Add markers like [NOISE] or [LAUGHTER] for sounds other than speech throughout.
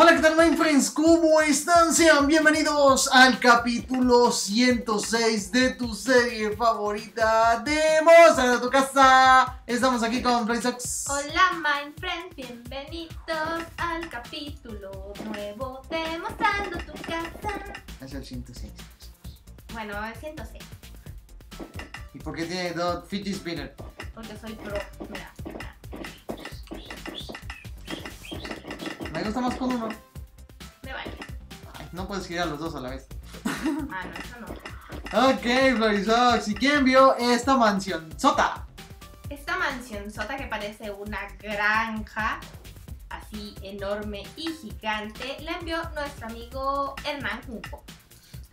Hola, ¿qué tal, my friends? ¿Cómo están? Sean bienvenidos al capítulo 106 de tu serie favorita de Mozart a tu casa. Estamos aquí con Playsox. Hola, my friends, bienvenidos al capítulo nuevo de Mostrando tu casa. Es el 106. Bueno, es 106, ¿Y por qué tiene dos fidget spinner? porque soy pro. Mira, gusta más con uno. Me vale. Ay, no puedes girar los dos a la vez. Ah, no, eso no. Ok, Florisox. ¿Y quién vio esta mansión? Sota. Esta mansión sota que parece una granja, así enorme y gigante, la envió nuestro amigo Hernán Junco.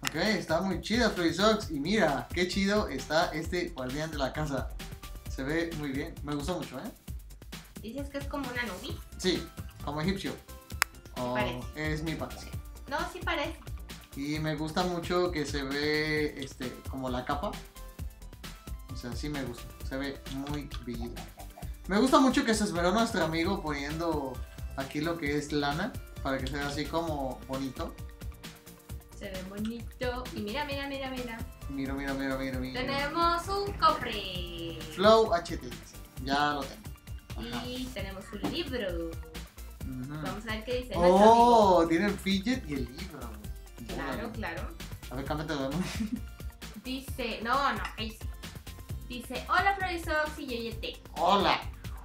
Ok, está muy chida Florisox. Y mira, qué chido está este guardián de la casa. Se ve muy bien. Me gustó mucho, ¿eh? Dices que es como una nube. Sí, como egipcio. Oh, parece. es mi parecer. No, sí parece. Y me gusta mucho que se ve este como la capa. O sea, sí me gusta. Se ve muy bello. Me gusta mucho que se esmeró nuestro amigo poniendo aquí lo que es lana. Para que sea así como bonito. Se ve bonito. Y mira, mira, mira, mira. Mira, mira, mira, mira, mira. Tenemos un cofre. Flow HT. Ya lo tengo. Ajá. Y tenemos un libro. Vamos a ver qué dice. Oh, tiene el fidget y el libro. Claro, claro. A ver, cámbiate de. Dice, no, no, ahí sí. Dice, hola Florisox y Yeyete. Hola.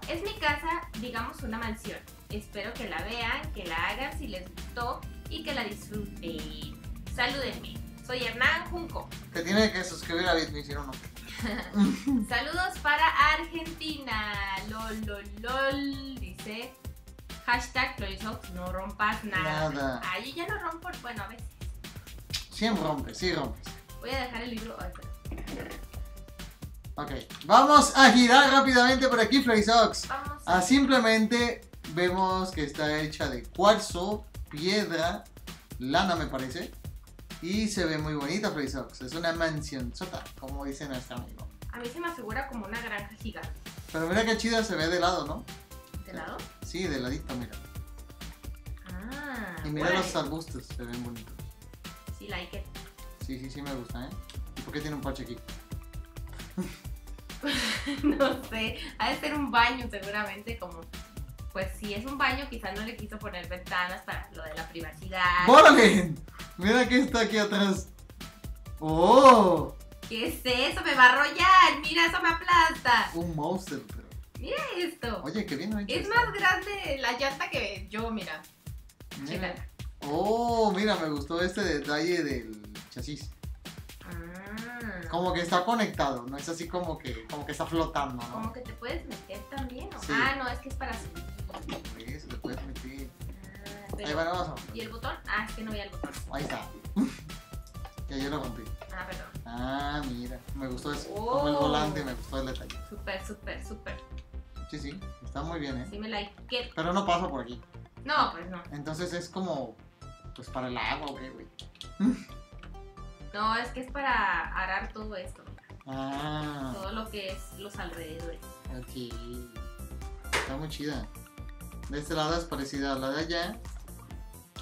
Es mi casa, digamos una mansión. Espero que la vean, que la hagan si les gustó y que la disfruten. Salúdenme. Soy Hernán Junco. Te tiene que suscribir a Bitme si no, no. [LAUGHS] Saludos para Argentina. Lol, lol, lol. Dice hashtag Florisox, no rompas nada. Nada. Ah, yo ya no rompo, bueno, a veces. Siempre rompes, sí rompes. Voy a dejar el libro. ay, espera. Ok, vamos a girar rápidamente por aquí, Florisox. Vamos. Ah, simplemente vemos que está hecha de cuarzo, piedra, lana me parece. Y se ve muy bonita, Florisox. Es una mansión sota, como dice nuestro amigo. A mí se me figura como una granja gigante. Pero mira qué chida se ve de lado, ¿no? ¿De lado? Sí, de ladito, mira. Ah. Y mira los arbustos, se ven bonitos. Sí, like it. Sí, sí, sí me gusta, ¿eh? ¿Y por qué tiene un parche aquí? [LAUGHS] no sé. Ha de ser un baño, seguramente, como. Pues si es un baño, quizás no le quiso poner ventanas para lo de la privacidad. ¡Órale! Mira que está aquí atrás. ¡Oh! ¿Qué es eso? ¡Me va a arrollar! ¡Mira, eso me aplasta! Un monster, pero. Mira esto. Oye, qué bien Es más grande la llanta que yo, mira. Mira. Oh, mira, me gustó este detalle del chasis. Ah. Como que está conectado, no es así como que, como que está flotando, Como ¿no? que te puedes meter también, ¿o? Sí. Ah, no, es que es para subir. Eso, le puedes meter. Ah, pero- Ahí va, vamos a ¿Y el botón? Ah, es que no veía el botón. Ahí está. [LAUGHS] que yo lo rompí. Ah, perdón. Ah, mira, me gustó eso. Oh. Como el volante, me gustó el detalle. Súper, súper, súper. Sí, sí, está muy bien, ¿eh? Sí me like. ¿Qué? Pero no pasa por aquí. No, pues no. Entonces es como, pues para el agua, ¿o qué, güey? [LAUGHS] No, es que es para arar todo esto. Ah, Todo lo que es los alrededores. ok. Está muy chida. De este lado es parecida a la de allá.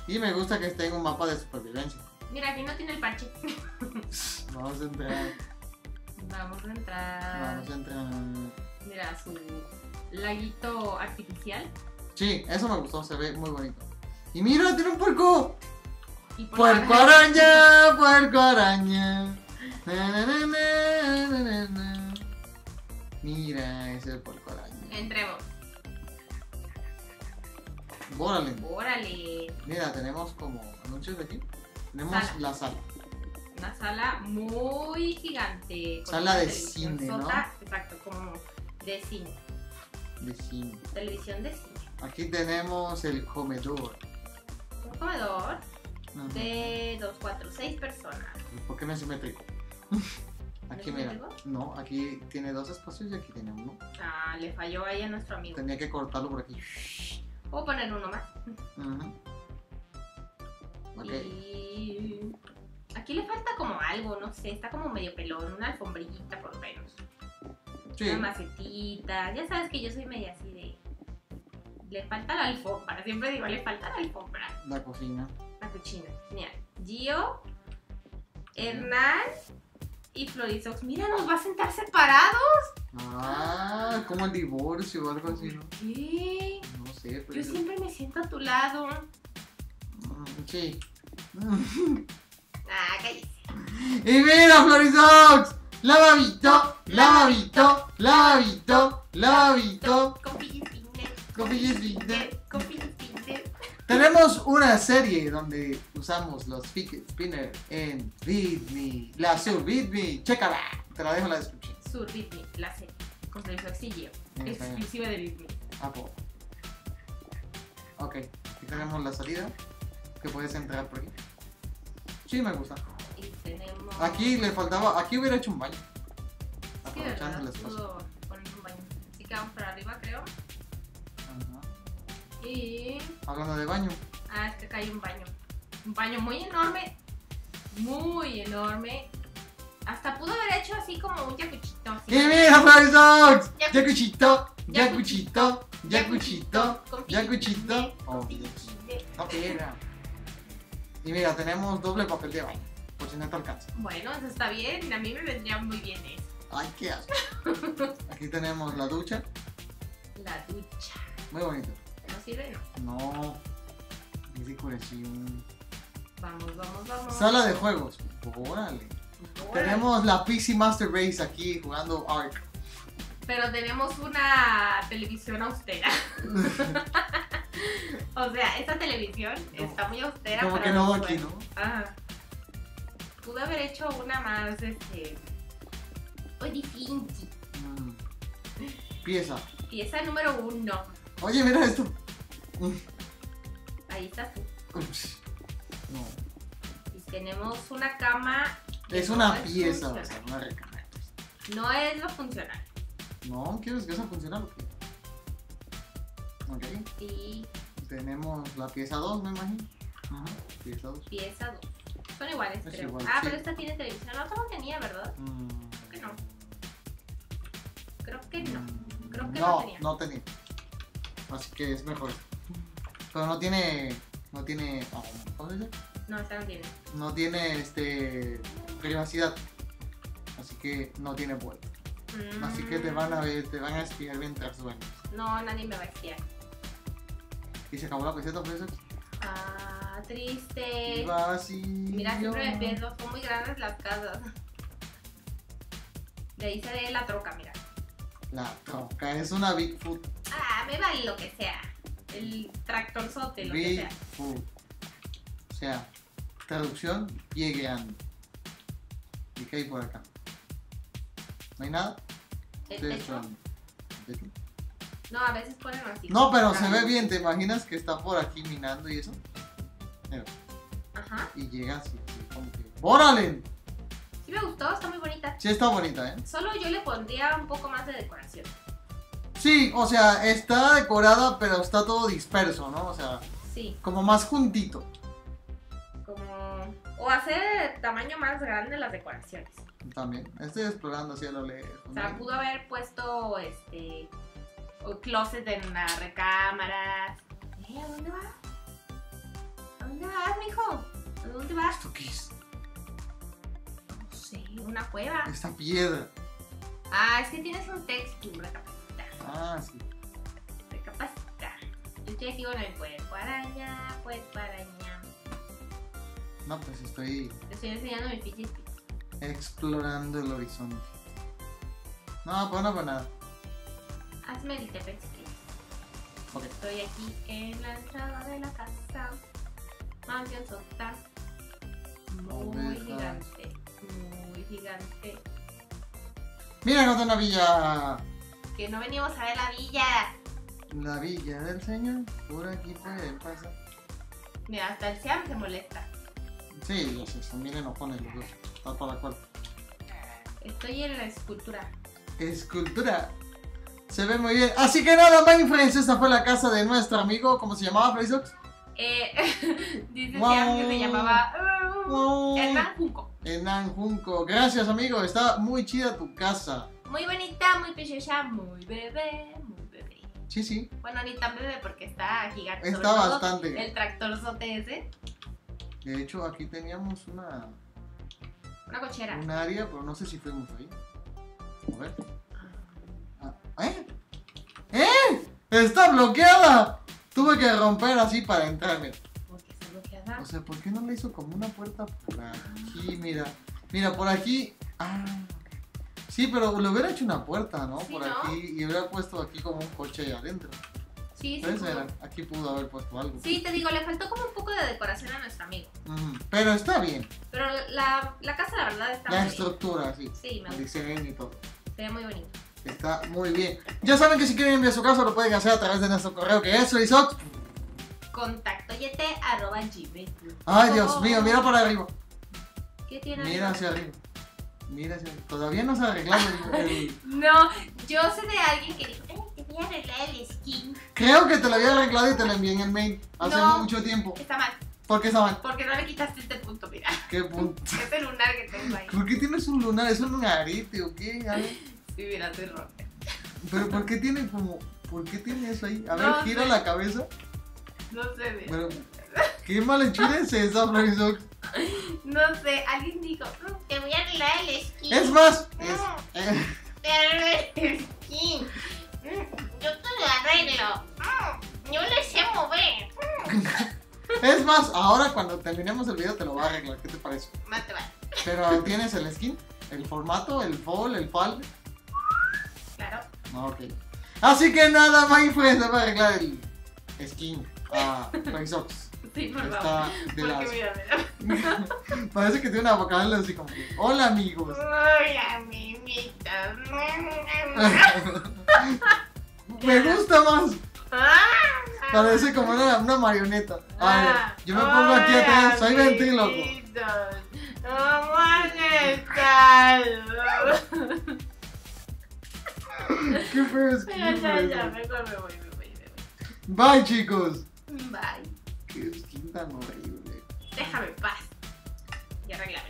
Y me gusta que esté en un mapa de supervivencia. Mira, aquí no tiene el parche. [LAUGHS] Vamos a entrar. Vamos a entrar. Vamos a entrar. Mira, su laguito artificial. Sí, eso me gustó, se ve muy bonito. Y mira, tiene un puerco. Y por Puerco araña, [LAUGHS] puerco araña. Na, na, na. Mira, ese puerco araña. Entremos. Órale. Órale. Mira, tenemos como anuncios de aquí. Tenemos Sala. la sala. Una sala muy gigante. Sala de cine, ¿no? Exacto, como de cine. De cine. Televisión de cine. Aquí tenemos el comedor. Un comedor de 2, 4, 6 personas. ¿Por qué no es simétrico? Aquí ¿No es mira. simétrico? No, aquí tiene dos espacios y aquí tiene uno. Ah, le falló ahí a nuestro amigo. Tenía que cortarlo por aquí. Puedo poner uno más. Y aquí le falta como algo, no sé, está como medio pelón, una alfombrillita por menos. Sí. Una macetita. Ya sabes que yo soy media así de Le falta la alfombra. Siempre digo, le falta la alfombra. La cocina. La cuchina. Mira, Gio, Hernán y Florisox. Mira, nos va a sentar separados. Ah, como el divorcio o algo así, ¿no? ¿Qué? No sé, Yo pero. siempre me siento a tu lado. Mm, Sí. Ah, cállate. [LAUGHS] Y mira, Florisox. Lavabito, lavabito, lavabito, lavabito. Tenemos una serie donde usamos los fidget spinner en Beat Me. La sub Beat Me. Chécala. Te la dejo en la descripción. Sur Disney, la serie. Con. En español. Exclusiva de Disney. Ah, po. Ok, aquí tenemos la salida. Que puedes entrar por aquí. Sí, me gusta. Y tenemos. Aquí le faltaba. Aquí hubiera hecho un baño. Sí, Aprovechando el espacio. Poner un baño. Así que vamos para arriba, creo. Ajá. Y. Hablando de baño. Ah, es que acá hay un baño. Un baño muy enorme. Muy enorme. Hasta pudo haber hecho así como un yacuchito. así. ¡Y mira, Florisox! Yacuchito. Yacuchito, yacuchito, yacuchito, Oh. No pega. Y mira, tenemos doble papel de baño. Si no te alcanza. Bueno, eso está bien. A mí me vendría muy bien eso. Ay, qué asco. [LAUGHS] Aquí tenemos la ducha. La ducha. Muy bonito. ¿No sirve? No. No. Vamos, vamos, vamos. Sala de juegos. Órale. Tenemos la PC Master Race aquí jugando Ark. Pero tenemos una televisión austera. [LAUGHS] [LAUGHS] o sea, esta televisión No. está muy austera. Como para que no aquí. ¿no? Ajá. Pude haber hecho una más, este. Muy difícil. Mm. Pieza. Pieza número uno. Oye, mira esto. Ahí está tú. Ups. No. Y tenemos una cama. Es no una es pieza, o funcional. sea, una recámara. No es lo funcional. No, ¿quieres que eso funcione o qué? Ok. Y Tenemos la pieza 2, me imagino. Ajá. Pieza 2. pieza dos. Son iguales, Es creo. igual, ah, sí. pero esta tiene televisión. La otra no tenía, ¿verdad? Mm. Creo que no. Creo que no. Creo que no no, tenía. no tenía. Así que es mejor. Pero no tiene. No tiene. ah, ¿Cómo se dice? No, esta no tiene. No tiene este. privacidad. Así que no tiene vuelta. Mm. Así que te van a ver, te van a espiar mientras duermes. No, nadie me va a espiar. Y se acabó la peseta por eso. Ah, triste. Vacío. Mira, siempre me son muy grandes las casas. De ahí se ve la troca, mira. La troca es una Bigfoot. Ah, me vale lo que sea. El tractorzote, lo que sea. Bigfoot. O sea, traducción, pie grande. ¿Y qué hay por acá? ¿No hay nada? El techo. No, a veces ponen así. No, pero se Ah, ve bien. ¿Te imaginas que está por aquí minando y eso? Ajá. y llega así, así como que. ¡Órale! Sí me gustó, está muy bonita. Sí, está bonita, ¿eh? Solo yo le pondría un poco más de decoración. Sí, o sea, está decorada, pero está todo disperso, ¿no? O sea, Sí, como más juntito. como... O hacer tamaño más grande las decoraciones. También. Estoy explorando así a lo lejos. O sea, pudo haber puesto este o closet en las recámaras. Eh, ¿a dónde vas? ¿A dónde vas, mijo? ¿A dónde vas? ¿Esto qué es? No sé, una cueva. Esta piedra. Ah, es que tienes un texture, recapacita. Ah, sí. Recapacita. Yo estoy aquí con el cuerpo araña, cuerpo araña. No, pues estoy Te estoy enseñando mi fidget spinner. explorando el horizonte. No, pues no, pues nada. Hazme el tepex. Ok. Estoy aquí en la entrada de la casa. Mansión sota. Muy gigante. Muy gigante. Mira, encontré una villa. Que no venimos a ver la villa. La villa del señor. Por aquí puede pasar. Mira, hasta el Seam se molesta. Sí, ya sé, son bien enojones los dos. Tal para cual. Estoy en la escultura. Escultura. Se ve muy bien. Así que nada, Mindfriends, esta fue la casa de nuestro amigo. ¿Cómo se llamaba, Freysox? Eh, [LAUGHS] dice Wow. Que se llamaba uh, Wow. Hernán Junco. Enan Junco. Gracias, amigo. Está muy chida tu casa. Muy bonita, muy preciosa, muy bebé, muy bebé. Sí, sí. Bueno, ni tan bebé porque está gigante. Está sobre todo bastante. El tractor sote ese. De hecho, aquí teníamos una, Una cochera. un área, pero no sé si fuimos ahí. A ver. Ah, ¿Eh? ¡Eh! ¡Está bloqueada! Tuve que romper así para entrar, mira. Porque bloqueada. O sea, ¿por qué no le hizo como una puerta por aquí? Mira. Mira, por aquí. Ah. Sí, pero le hubiera hecho una puerta, ¿no? Sí, por ¿no? aquí. Y hubiera puesto aquí como un coche ahí adentro. Sí, sí. Era, Aquí pudo haber puesto algo. Sí, te digo, le faltó como un poco de decoración a nuestro amigo. Pero está bien. Pero la, la casa, la verdad, está La muy bien. estructura, sí. Sí, me El gusta. diseño y todo. Se ve muy bonito. Está muy bien. Ya saben que si quieren enviar su caso lo pueden hacer a través de nuestro correo que es Soysox. Contacto yete arroba gmail. Ay, Dios mío, mira por arriba. ¿Qué tiene? Mira hacia arriba. Mira hacia arriba. Todavía no se ha arreglado el- el, [LAUGHS] No, yo sé de alguien que dijo, "Ay, te voy a arreglar el skin. Creo que te lo había arreglado y te lo envié en el mail hace No. mucho tiempo. Está mal, ¿Por qué está mal? porque no le quitaste este punto, mira. ¿Qué punto? [LAUGHS] Este lunar que tengo ahí. ¿Por qué tienes un lunar? ¿Es un lunarete o qué? A mira, estoy roja. ¿Pero por qué tiene como... ¿Por qué tiene eso ahí? A ver, No gira sé. la cabeza. No sé, mira. Pero... ¿Qué malhechura es esa, Florisox? No sé, alguien dijo, "Mm, te voy a arreglar el skin. Es más... Es, eh, Te arreglo el skin. Mm, Yo te lo arreglo. Mm, Yo le sé mover. es más, ahora cuando terminemos el video te lo voy a arreglar. ¿Qué te parece? Más te vale. Pero tienes el skin, el formato, el fall, el fall. No, ok. Así que nada, my friends, voy a arreglar el skin [LAUGHS] a Florisox. Sí, por favor. Está de Porque las... [LAUGHS] Parece que tiene una vocal así como que, hola amigos. Hola, mimita. [LAUGHS] Me gusta más. Ah. Parece como una, una marioneta. A ver, Ah, yo me pongo aquí atrás, soy ventríloco. ¿Cómo han estado? [LAUGHS] Qué feo skin. Ya, ya, ya, Florisox. mejor me voy, me voy, me voy. Bye chicos. Bye. Qué skin tan horrible. Déjame en paz. Y arréglamelo.